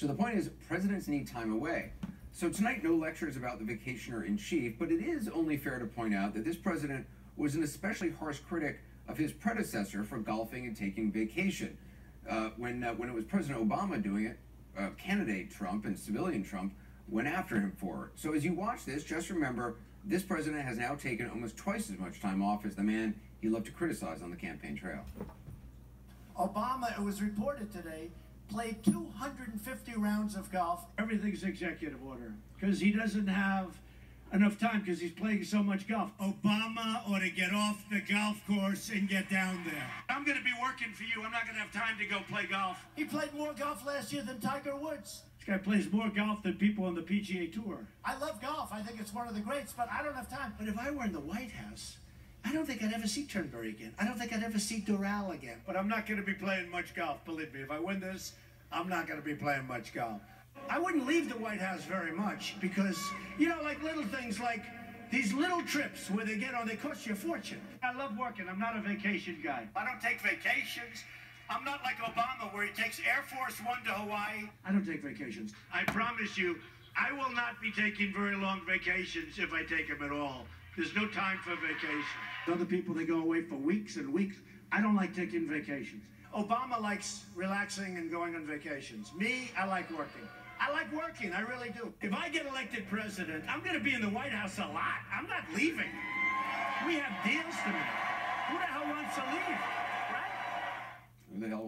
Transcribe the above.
So the point is, presidents need time away. So tonight, no lectures about the vacationer in chief, but it is only fair to point out that this president was an especially harsh critic of his predecessor for golfing and taking vacation. Uh, when uh, when it was President Obama doing it, uh, candidate Trump and civilian Trump went after him for it. So as you watch this, just remember this president has now taken almost twice as much time off as the man he loved to criticize on the campaign trail. Obama, it was reported today, played 250 rounds of golf. Everything's executive order because he doesn't have enough time because he's playing so much golf. Obama ought to get off the golf course and get down there. I'm going to be working for you. I'm not going to have time to go play golf. He played more golf last year than Tiger Woods. This guy plays more golf than people on the PGA Tour. I love golf. I think it's one of the greats, but I don't have time. But if I were in the White House, I don't think I'd ever see Turnberry again. I don't think I'd ever see Doral again. But I'm not going to be playing much golf, believe me. If I win this, I'm not going to be playing much golf. I wouldn't leave the White House very much because, you know, like little things like these little trips where they get on, they cost you a fortune. I love working. I'm not a vacation guy. I don't take vacations. I'm not like Obama where he takes Air Force One to Hawaii. I don't take vacations. I promise you, I will not be taking very long vacations if I take them at all. There's no time for vacation. Other people, they go away for weeks and weeks. I don't like taking vacations. Obama likes relaxing and going on vacations. Me, I like working. I like working, I really do. If I get elected president, I'm going to be in the White House a lot. I'm not leaving. We have deals to make. Who the hell wants to leave? Right? Who the hell